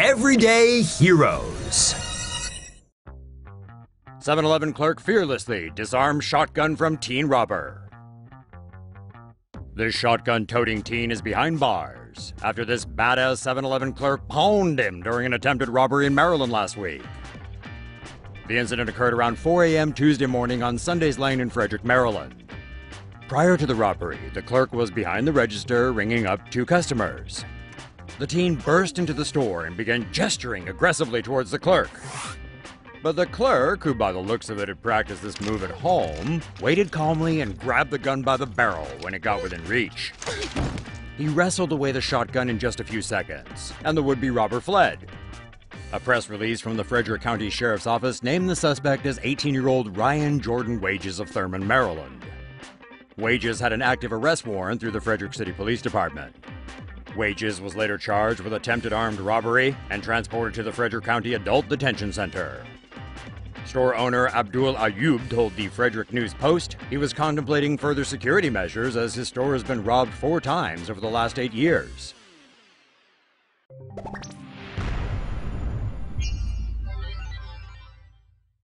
Everyday Heroes. 7 Eleven clerk fearlessly disarms shotgun from teen robber. This shotgun toting teen is behind bars after this badass 7 Eleven clerk pwned him during an attempted robbery in Maryland last week. The incident occurred around 4 a.m. Tuesday morning on Sunday's Lane in Frederick, Maryland. Prior to the robbery, the clerk was behind the register ringing up two customers. The teen burst into the store and began gesturing aggressively towards the clerk. But the clerk, who by the looks of it had practiced this move at home, waited calmly and grabbed the gun by the barrel when it got within reach. He wrestled away the shotgun in just a few seconds, and the would be robber fled. A press release from the Frederick County Sheriff's Office named the suspect as 18 year old Ryan Jordan Wages of Thurmont, Maryland. Wages had an active arrest warrant through the Frederick City Police Department. Wages was later charged with attempted armed robbery and transported to the Frederick County Adult Detention Center. Store owner Abdul Ayub told the Frederick News Post he was contemplating further security measures as his store has been robbed four times over the last eight years.